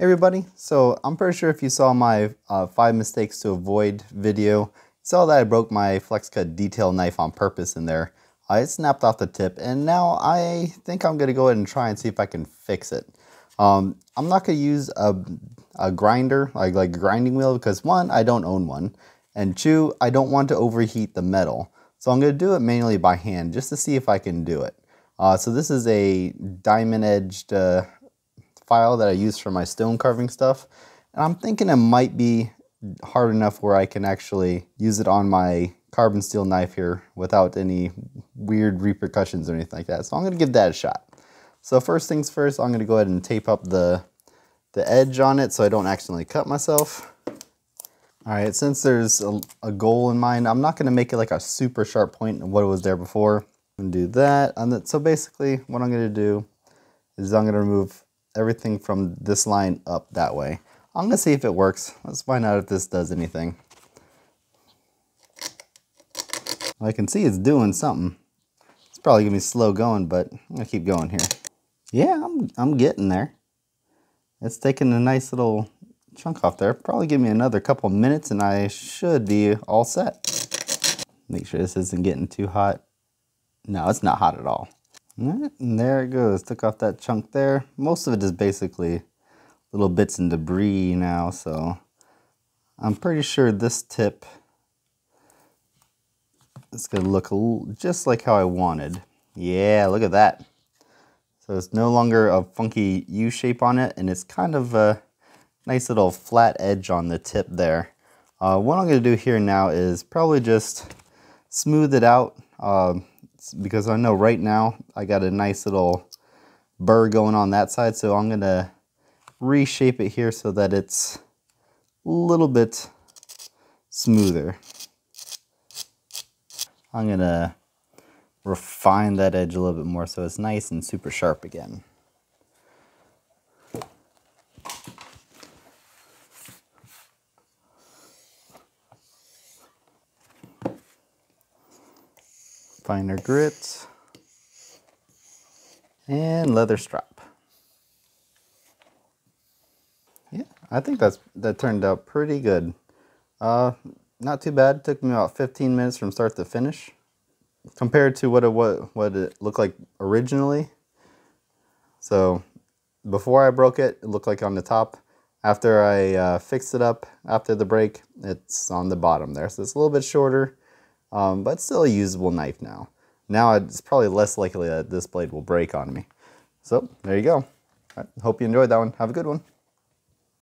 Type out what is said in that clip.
Everybody, so I'm pretty sure if you saw my uh, 5 mistakes to avoid video, saw that I broke my FlexCut detail knife on purpose in there. It snapped off the tip and now I think I'm going to go ahead and try and see if I can fix it. Um, I'm not going to use a, a grinder, like, like a grinding wheel, because one, I don't own one, and two, I don't want to overheat the metal. So I'm going to do it manually by hand just to see if I can do it. Uh, so this is a diamond edged uh, file that I use for my stone carving stuff. And I'm thinking it might be hard enough where I can actually use it on my carbon steel knife here without any weird repercussions or anything like that. So I'm going to give that a shot. So first things first, I'm going to go ahead and tape up the, the edge on it so I don't accidentally cut myself. All right, since there's a, a goal in mind, I'm not going to make it like a super sharp point of what it was there before. I'm to do that. And so basically what I'm going to do is I'm going to remove everything from this line up that way. I'm to see if it works. Let's find out if this does anything. I can see it's doing something. It's probably to be slow going, but I'm to keep going here. Yeah, I'm, I'm getting there. It's taking a nice little chunk off there. Probably give me another couple minutes and I should be all set. Make sure this isn't getting too hot. No, it's not hot at all. And there it goes. Took off that chunk there. Most of it is basically little bits and debris now, so I'm pretty sure this tip is going to look just like how I wanted. Yeah, look at that. So it's no longer a funky U shape on it, and it's kind of a nice little flat edge on the tip there. Uh, what I'm going to do here now is probably just smooth it out. Uh, because I know right now I got a nice little burr going on that side. So I'm going to reshape it here so that it's a little bit smoother. I'm going to refine that edge a little bit more so it's nice and super sharp again. Finer grit, and leather strap. Yeah, I think that's that turned out pretty good. Uh, not too bad. It took me about 15 minutes from start to finish. Compared to what it, what, what it looked like originally. So before I broke it, it looked like on the top. After I uh, fixed it up after the break, it's on the bottom there. So it's a little bit shorter um, but still a usable knife now. Now it's probably less likely that this blade will break on me. So there you go. I hope you enjoyed that one. Have a good one.